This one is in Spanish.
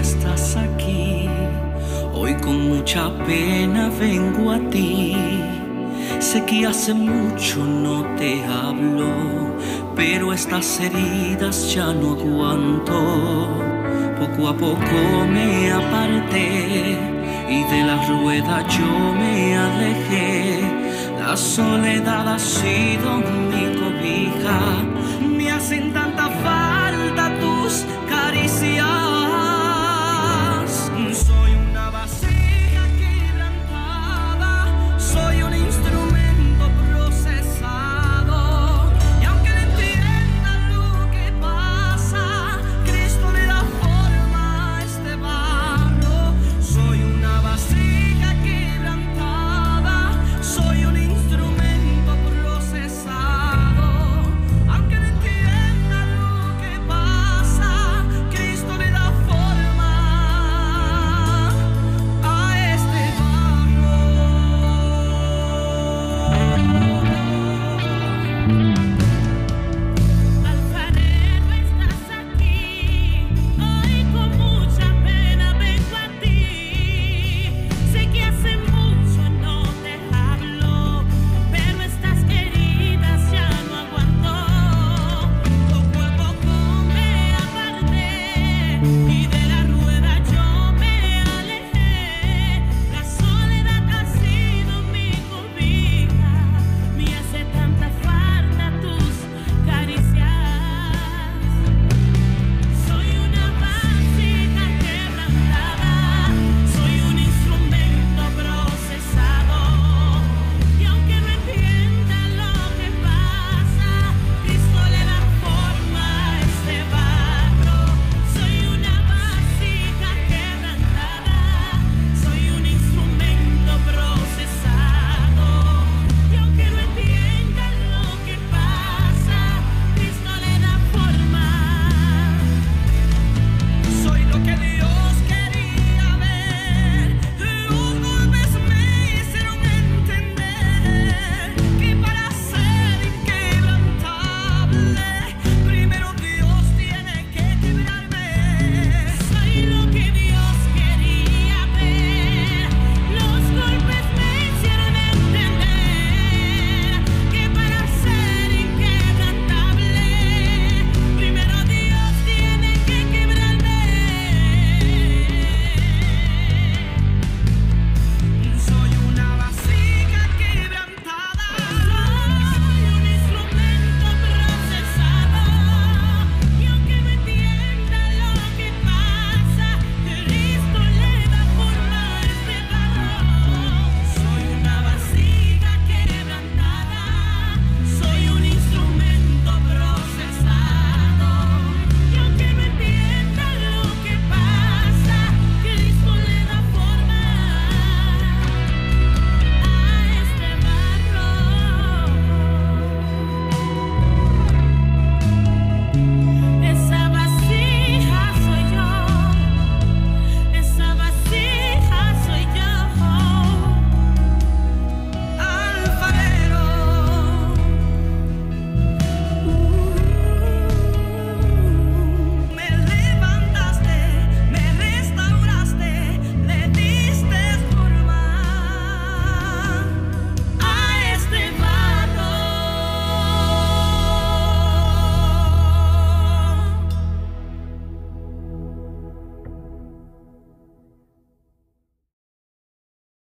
estás aquí, hoy con mucha pena vengo a ti. Sé que hace mucho no te hablo, pero estas heridas ya no aguanto. Poco a poco me aparté y de la rueda yo me alejé. La soledad ha sido